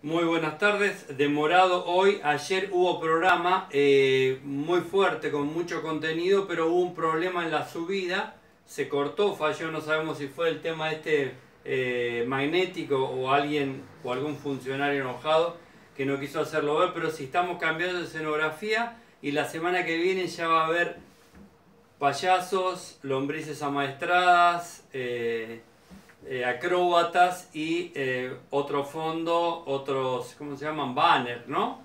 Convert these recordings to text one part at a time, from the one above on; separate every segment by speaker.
Speaker 1: Muy buenas tardes, demorado hoy, ayer hubo programa eh, muy fuerte con mucho contenido, pero hubo un problema en la subida, se cortó, falló, no sabemos si fue el tema este eh, magnético o alguien o algún funcionario enojado que no quiso hacerlo ver, pero si estamos cambiando de escenografía y la semana que viene ya va a haber payasos, lombrices amaestradas, eh, eh, acróbatas y eh, otro fondo, otros, ¿cómo se llaman? Banners, ¿no?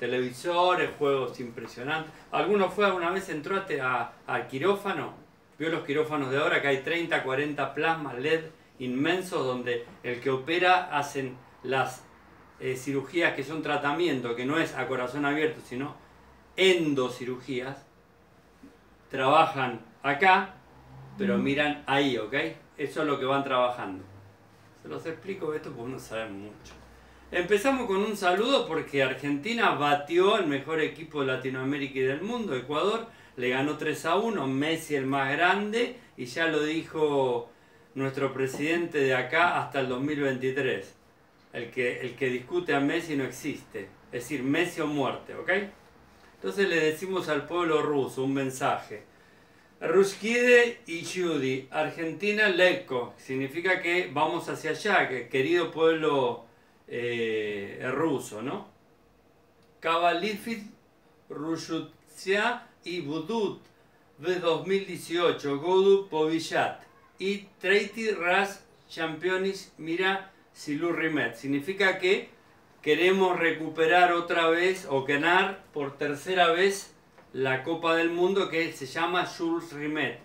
Speaker 1: Televisores, juegos impresionantes. ¿Alguno fue alguna vez, entró a, al quirófano? ¿Vio los quirófanos de ahora que hay 30, 40 plasmas LED inmensos donde el que opera hacen las eh, cirugías que son tratamiento, que no es a corazón abierto, sino endocirugías? Trabajan acá, pero miran ahí, ¿ok? Eso es lo que van trabajando. Se los explico esto porque no saben mucho. Empezamos con un saludo porque Argentina batió al mejor equipo de Latinoamérica y del mundo, Ecuador, le ganó 3 a 1, Messi el más grande y ya lo dijo nuestro presidente de acá hasta el 2023. El que, el que discute a Messi no existe, es decir, Messi o muerte, ¿ok? Entonces le decimos al pueblo ruso un mensaje. Ruskide y Judy, Argentina Lecco, significa que vamos hacia allá, que querido pueblo eh, ruso, ¿no? Kabalifit, Rushutsia y Budut de 2018, Godu Povillat y Treiti Ras Championis Mira Silurimet. Significa que queremos recuperar otra vez o ganar por tercera vez la Copa del Mundo que se llama Jules Rimet.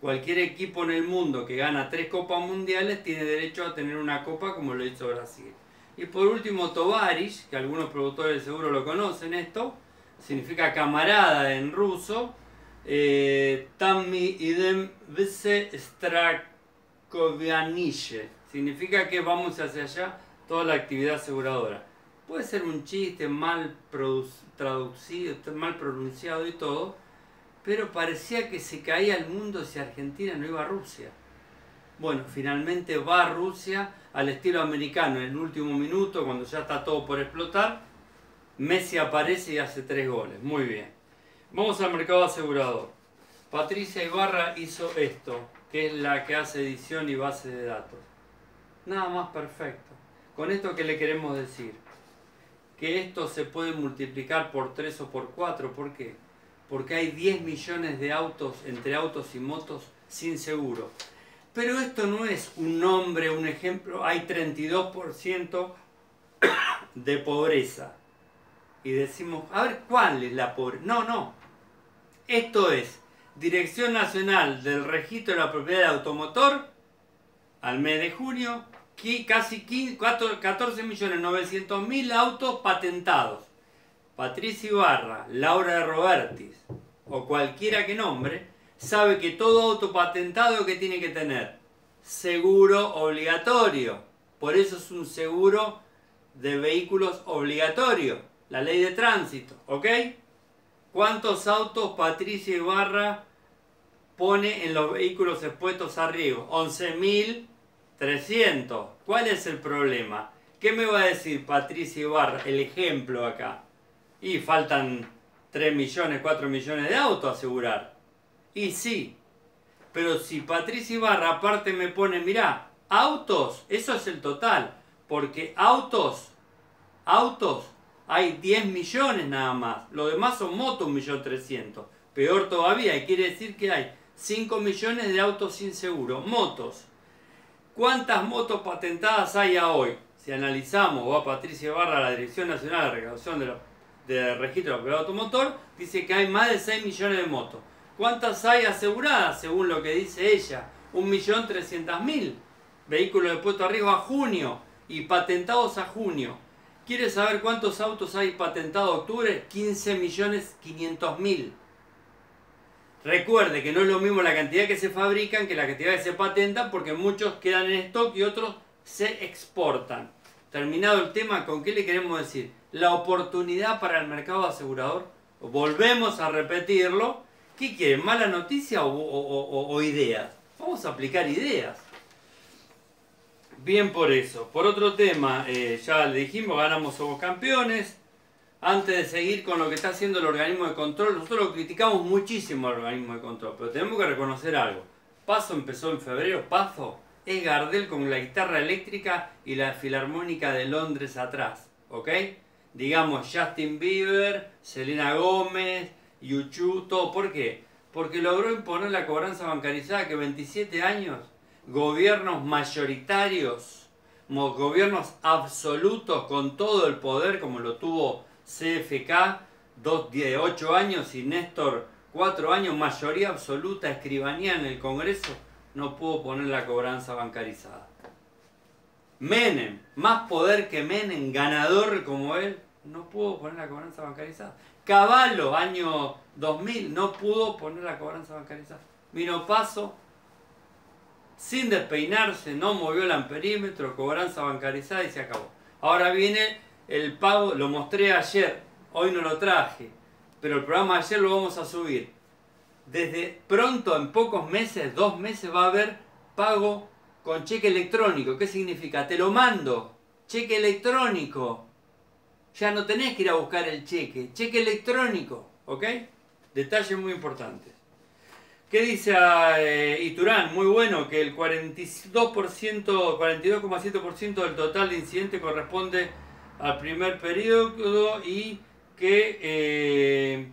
Speaker 1: Cualquier equipo en el mundo que gana tres copas mundiales tiene derecho a tener una copa como lo hizo Brasil. Y por último, Tovarish, que algunos productores seguro lo conocen esto, significa camarada en ruso. Eh, Tammi idem vse strakovianiche. Significa que vamos hacia allá toda la actividad aseguradora. Puede ser un chiste mal traducido, mal pronunciado y todo, pero parecía que se caía el mundo si Argentina no iba a Rusia. Bueno, finalmente va a Rusia al estilo americano en el último minuto, cuando ya está todo por explotar. Messi aparece y hace tres goles. Muy bien. Vamos al mercado asegurador. Patricia Ibarra hizo esto, que es la que hace edición y base de datos. Nada más perfecto. Con esto, ¿qué le queremos decir? Que esto se puede multiplicar por 3 o por 4. ¿Por qué? Porque hay 10 millones de autos entre autos y motos sin seguro. Pero esto no es un nombre, un ejemplo. Hay 32% de pobreza. Y decimos, a ver, ¿cuál es la pobreza? No, no. Esto es Dirección Nacional del Registro de la Propiedad del Automotor al mes de junio casi 14.900.000 autos patentados. Patricia Ibarra, Laura de Robertis o cualquiera que nombre, sabe que todo auto patentado que tiene que tener seguro obligatorio. Por eso es un seguro de vehículos obligatorio. La ley de tránsito, ¿ok? ¿Cuántos autos Patricia Ibarra pone en los vehículos expuestos a riesgo? 11.000 300. ¿Cuál es el problema? ¿Qué me va a decir Patricia Ibarra? El ejemplo acá. Y faltan 3 millones, 4 millones de autos a asegurar. Y sí. Pero si Patricia Ibarra aparte me pone, mirá, autos, eso es el total. Porque autos, autos, hay 10 millones nada más. Lo demás son motos, 1.300.000. Peor todavía, quiere decir que hay 5 millones de autos sin seguro. Motos. ¿Cuántas motos patentadas hay a hoy? Si analizamos, va Patricia Barra, la Dirección Nacional de Recaudación de, Registro de Automotor, dice que hay más de 6 millones de motos. ¿Cuántas hay aseguradas, según lo que dice ella? 1.300.000 vehículos de puesto a riesgo a junio y patentados a junio. ¿Quiere saber cuántos autos hay patentados a octubre? 15.500.000. Recuerde que no es lo mismo la cantidad que se fabrican que la cantidad que se patentan porque muchos quedan en stock y otros se exportan. Terminado el tema, ¿con qué le queremos decir? La oportunidad para el mercado asegurador. Volvemos a repetirlo. ¿Qué quieren? ¿Mala noticia o, ideas? Vamos a aplicar ideas. Bien por eso. Por otro tema, eh, ya le dijimos, ganamos, somos campeones. Antes de seguir con lo que está haciendo el organismo de control, nosotros lo criticamos muchísimo al organismo de control, pero tenemos que reconocer algo. Paso empezó en febrero, Paso es Gardel con la guitarra eléctrica y la filarmónica de Londres atrás, ¿ok? Digamos Justin Bieber, Selena Gómez, Yuchu, todo. ¿Por qué? Porque logró imponer la cobranza bancarizada que 27 años, gobiernos mayoritarios, gobiernos absolutos con todo el poder como lo tuvo CFK, dos, 8 años y Néstor 4 años, mayoría absoluta, escribanía en el Congreso, no pudo poner la cobranza bancarizada. Menem, más poder que Menem, ganador como él, no pudo poner la cobranza bancarizada. Caballo, año 2000, no pudo poner la cobranza bancarizada. Vino Paso, sin despeinarse, no movió el amperímetro, cobranza bancarizada y se acabó. Ahora viene el pago, lo mostré ayer, hoy no lo traje, pero el programa de ayer lo vamos a subir desde pronto, en pocos meses, dos meses, va a haber pago con cheque electrónico. ¿Qué significa? Te lo mando. Cheque electrónico. Ya no tenés que ir a buscar el cheque. Cheque electrónico. ¿Ok? Detalles muy importantes. ¿Qué dice eh, Iturán? Muy bueno que el 42%, 42,7% del total de incidentes corresponde al primer periodo y que eh,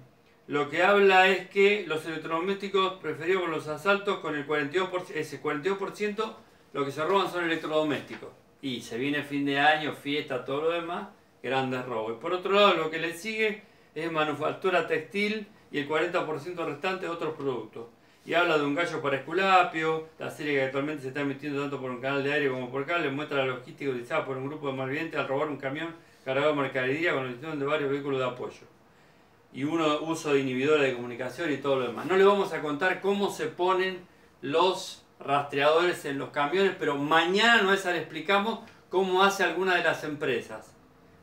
Speaker 1: lo que habla es que los electrodomésticos preferidos con los asaltos con el 42%, ese 42% lo que se roban son electrodomésticos. Y se viene fin de año, fiesta, todo lo demás, grandes robos. Por otro lado, lo que le sigue es manufactura textil y el 40% restante otros productos. Y habla de un gallo para Esculapio, la serie que actualmente se está emitiendo tanto por un canal de aire como por cable, muestra la logística utilizada por un grupo de malvivientes al robar un camión cargado de mercadería con el de varios vehículos de apoyo y uno uso de inhibidores de comunicación y todo lo demás. No le vamos a contar cómo se ponen los rastreadores en los camiones, pero mañana no esa le explicamos cómo hace alguna de las empresas.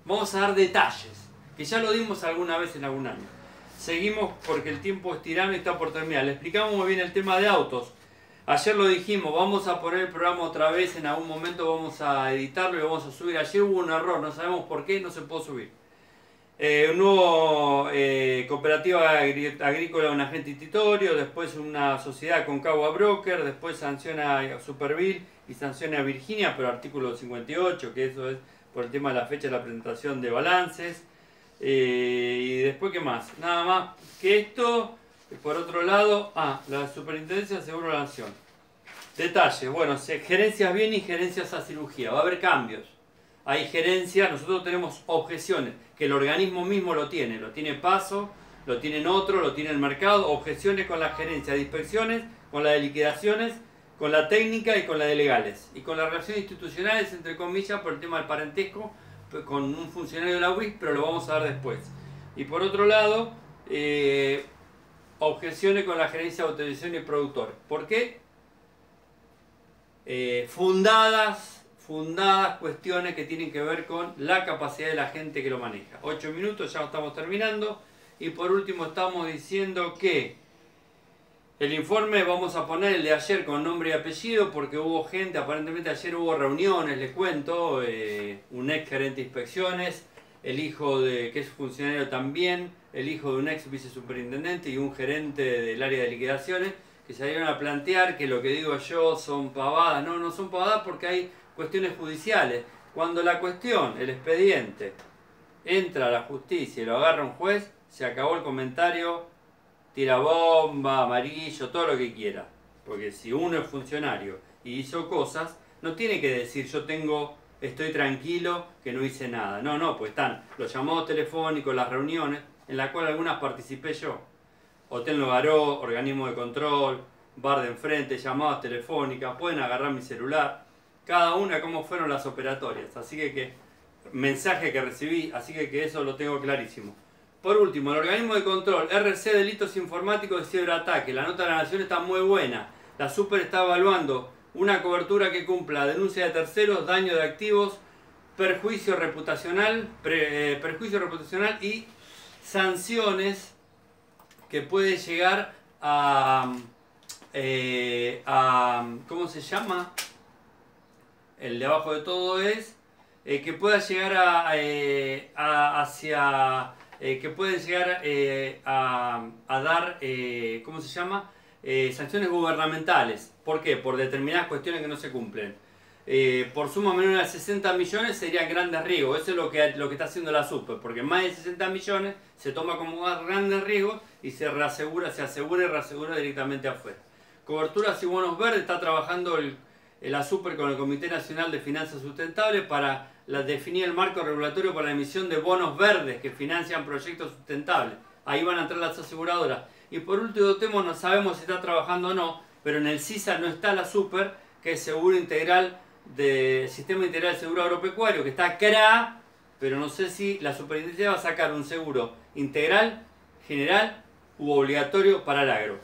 Speaker 1: Vamos a dar detalles, que ya lo dimos alguna vez en algún año. Seguimos porque el tiempo es tirano y está por terminar. Le explicamos muy bien el tema de autos. Ayer lo dijimos, vamos a poner el programa otra vez, en algún momento vamos a editarlo y vamos a subir. Ayer hubo un error, no sabemos por qué, no se pudo subir. Eh, un nuevo eh, cooperativa agrícola, un agente institutorio, después una sociedad con Cagua Broker, después sanciona a Superville y sanciona a Virginia, pero artículo 58, que eso es por el tema de la fecha de la presentación de balances. Eh, y después, ¿qué más? Nada más que esto. Por otro lado, ah, la Superintendencia de Seguro de la Nación. Detalles, bueno, gerencias bien y gerencias a cirugía. Va a haber cambios. Hay gerencias, nosotros tenemos objeciones que el organismo mismo lo tiene, lo tiene paso, lo tienen otro, lo tiene el mercado, objeciones con la gerencia de inspecciones, con la de liquidaciones, con la técnica y con la de legales. Y con las relaciones institucionales, entre comillas, por el tema del parentesco, con un funcionario de la UIS, pero lo vamos a ver después. Y por otro lado, eh, objeciones con la gerencia de autorización y productor. ¿Por qué? Eh, fundadas fundadas cuestiones que tienen que ver con la capacidad de la gente que lo maneja. Ocho minutos, ya estamos terminando. Y por último estamos diciendo que el informe vamos a poner el de ayer con nombre y apellido porque hubo gente, aparentemente ayer hubo reuniones, les cuento, eh, un ex gerente de inspecciones, el hijo de, que es funcionario también, el hijo de un ex vicesuperintendente y un gerente del área de liquidaciones que salieron a plantear que lo que digo yo son pavadas. No, no son pavadas porque hay cuestiones judiciales. Cuando la cuestión, el expediente, entra a la justicia y lo agarra un juez, se acabó el comentario, tira bomba, amarillo, todo lo que quiera. Porque si uno es funcionario y hizo cosas, no tiene que decir yo tengo, estoy tranquilo, que no hice nada. No, no, pues están los llamados telefónicos, las reuniones, en las cuales algunas participé yo. Hotel Nogaró, organismo de control, bar de enfrente, llamadas telefónicas, pueden agarrar mi celular cada una cómo fueron las operatorias. Así que, que mensaje que recibí, así que, que eso lo tengo clarísimo. Por último, el organismo de control, RC Delitos Informáticos de Ciberataque. La nota de la Nación está muy buena. La Super está evaluando una cobertura que cumpla denuncia de terceros, daño de activos, perjuicio reputacional, eh, perjuicio reputacional y sanciones que puede llegar a, eh, a ¿cómo se llama? el de abajo de todo es eh, que pueda llegar a, a- hacia eh, que puede llegar eh, a, a dar eh, ¿cómo se llama? Sanciones gubernamentales. ¿Por qué? Por determinadas cuestiones que no se cumplen. Por suma menor a 60 millones serían grandes riesgos. Eso es lo que, lo que está haciendo la super, porque más de 60 millones se toma como grandes riesgos y se reasegura, se asegura y reasegura directamente afuera. Coberturas y bonos verdes está trabajando el, el ASUPER con el Comité Nacional de Finanzas Sustentables para la- definir el marco regulatorio para la emisión de bonos verdes que financian proyectos sustentables. Ahí van a entrar las aseguradoras. Y por último tema, no sabemos si está trabajando o no, pero en el CISA no está la SUPER, que es Seguro Integral de Sistema Integral de Seguro Agropecuario, que está CRA, pero no sé si la superintendencia va a sacar un seguro integral, general u obligatorio para el agro.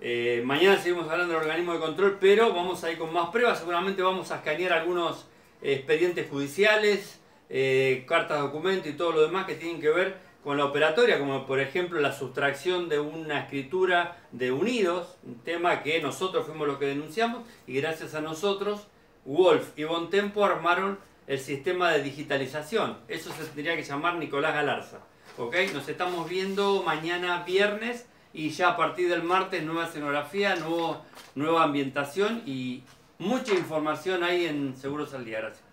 Speaker 1: Eh, mañana seguimos hablando del organismo de control, pero vamos a ir con más pruebas. Seguramente vamos a escanear algunos expedientes judiciales, eh, cartas documento y todo lo demás que tienen que ver con la operatoria, como por ejemplo la sustracción de una escritura de Unidos, un tema que nosotros fuimos los que denunciamos y gracias a nosotros Wolf y Bontempo armaron el sistema de digitalización. Eso se tendría que llamar Nicolás Galarza. ¿Ok? Nos estamos viendo mañana viernes y ya a partir del martes nueva escenografía, nuevo, nueva ambientación y mucha información ahí en Seguros al Día. Gracias.